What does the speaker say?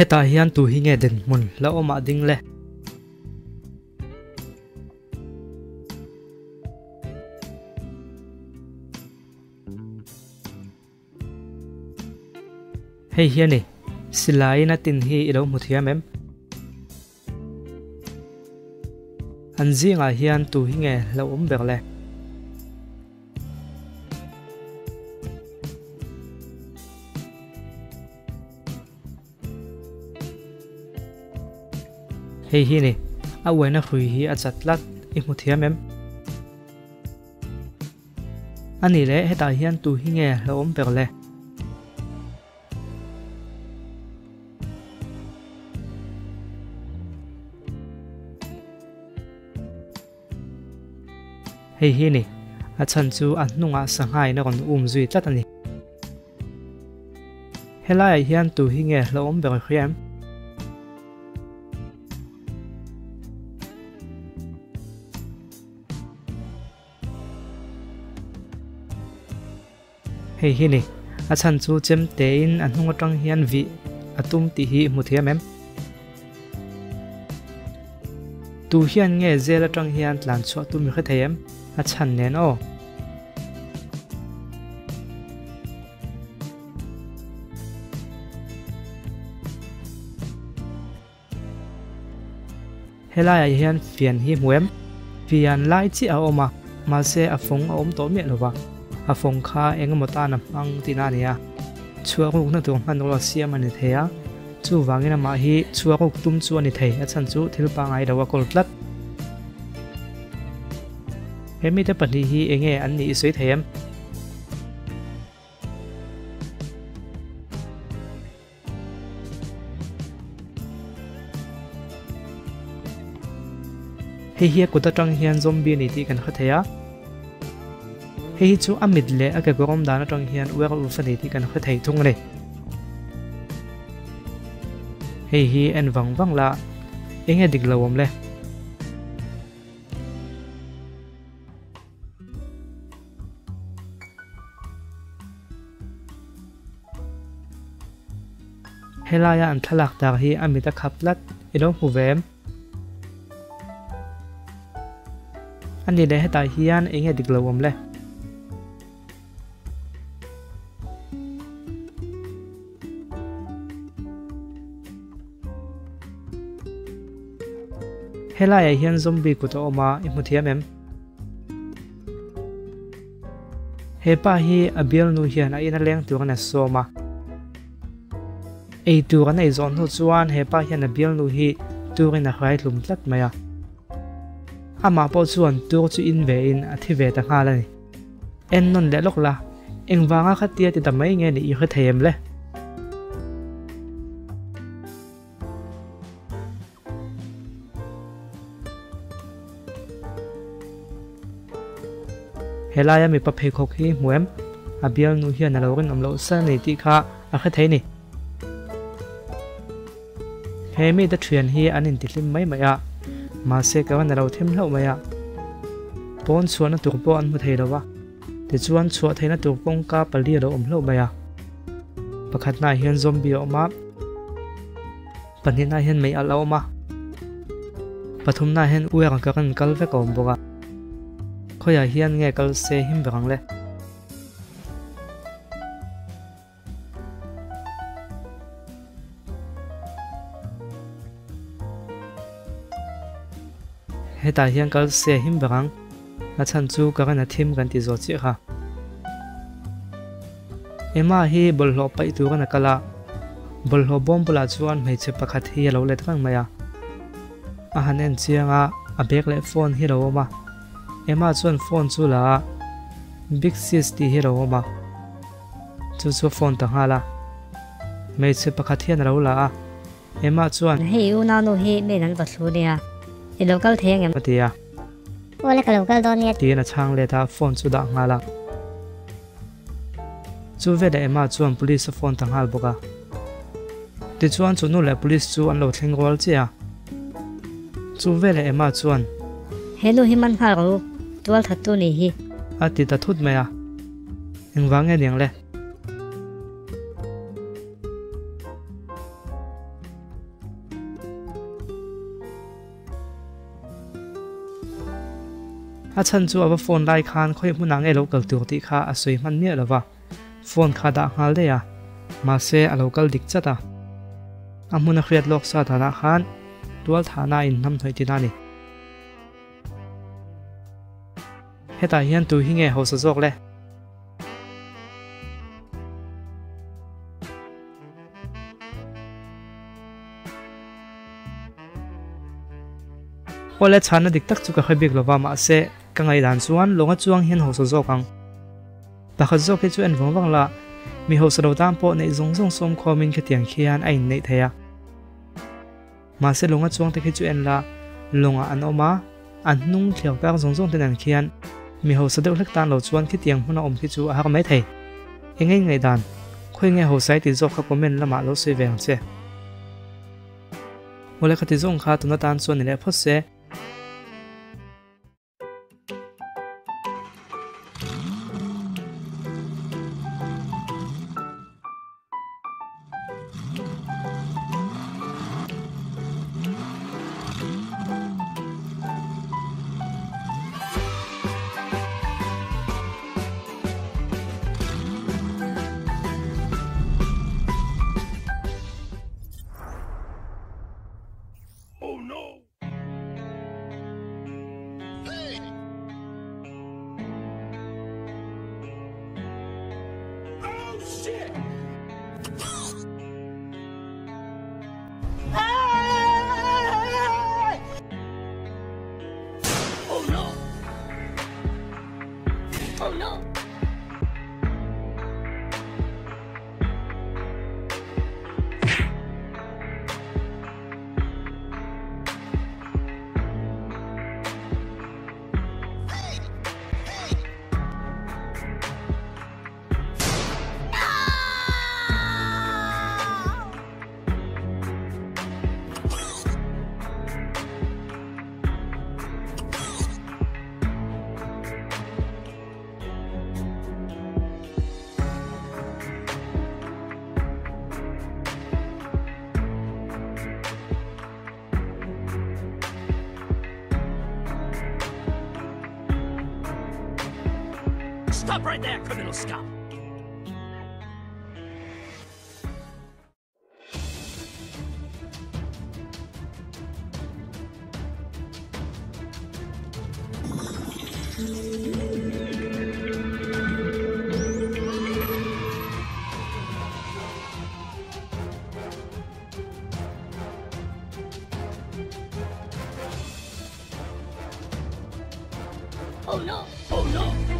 heta hian tu hi nge den mun la oma ah ding le. Hei hian ni silai na tin hi ilo mu thiam em an zinga hian tu hi nge lo om ber le. Hei hi ni a wena hrui hi a chatlat i mu thiam em ani le heta hian tu hi nge lo om ber le hei hi ni a chan chu a hnunga sanghai na kon um zui tlat ani helai hian tu hi nge lo om ber khiam hei hi ni a chan chu chem te in an hung atang hian vi. Atum ti hi mu thiam em. Tu hian nge zel atang hian tlan chu tu mi kha thayem a chan nen o. Helai hian fian hi muem fian lai chi a oma ma se a phong a om to mi lo ba a phong kha, eng mo ta nam ang tina nia. Chua ko na tu han lo siam ani theya chu wangina ma hi, chua ko tum chu ani thei a chan chu, thil pa ngai dawa kol tlat. Hemi te pali hi enge an ni soi theim hei hi kuta tang hian zombie ni ti kan kha theya hei hi chu amit le a ka gorom dana tang hian wer u fa ni ti kan kha thei thung le hei hi en wang wang la enge dik lawom le helaya an thalak tak hi amita khaplat ilo huvem ani le heta hian enge diklawom le helaya hian zombie kuto oma i imuthiam em. Hepa hi abial nu hian a ina leng tu na soma ei tu kan ei zon hu chuan he pa hian a bial nu hi turin a hrai hlum tlat maya ama po chuan tur chu in ve in a thi ve ta nga la ni en non le lok la eng wanga khatia ti ta mai nge ni i kha them le helaya mi pa phei khok hi muem abial nu hian alo rin amlo sa nei ti kha a kha thei ni. He mi da thian hi anin ti hlim mai mai a. Ma se ka wan alo them lo mai a. Pon chuan tur po an mu thei lo wa ti chuan chua theina tur pong ka pali ro om lo mai a. Pakhat na hian zombie oma panin na hian mai alo ma pathum na hian uer ka kan kal ve kom boga khoya kal se him bang le heta hian kal se him berang a chan chu ka kana thim kan ti zo chi kha ema hi bol pai tu kana kala bol bom bula chuan mei che pakhat hi lo le tang maya a hanen chianga a bek le phone hi lo ma ema chuan phone chu la. Big sis ti hi lo ma chu chu phone ta hala mei che pakhat hian lo la. Ema chuan hei u na no hi me nan ba thlu nia. I local theng em patia ole ka local don ya ti na chang le ta phone chu da ngala chu ve da ema chuan police phone tang hal boka. Ti chuan chu nu le police chu an lo thleng gol chia chu ve le ema chuan. Hello ตัวทัดตัวเลยฮีอาติตาทุดไหมอ่ะเอ็งวางเงี้ยเลยอาชันจูอาว่าโฟนไล่คานค่อยมุนังเอโลกัลตัวติค่าอาศัยมันเนี่ยหรอวะโฟนคาดาฮาเลยอ่ะมาเซอโลกัลดิกจัดอ่ะอามุนักเรียนโลกสาธารณะคานตัวฐานะอินน้ำถอยตินานี่ heta hian tu hinge ho sa jok le ole chana dik tak chu ka khabik lova ma se ka ngai dan chuan longa chuang hian ho so zo kang pakhat zo ke chu en vong wang la mi ho so tam po nei zong zong som kho min ke tiang khian ai nei thaya ma se longa chuang te khi chu en la longa an oma an nung thiau tak zong zong ten an khian มีหสเดเล็กตานเหล่าชวนขี้เตียงมันอมที่จูอาหากไม่เทยัองไงไงดานคุอยไงหสายติดจบข้าคอมเมนต์ละมาแล้วสวยแวงเสียวัเลรกที่จงข้าตุนตานส่วนในี่แหลพอเสีย Stop right there, criminal scum! Oh no! Oh no!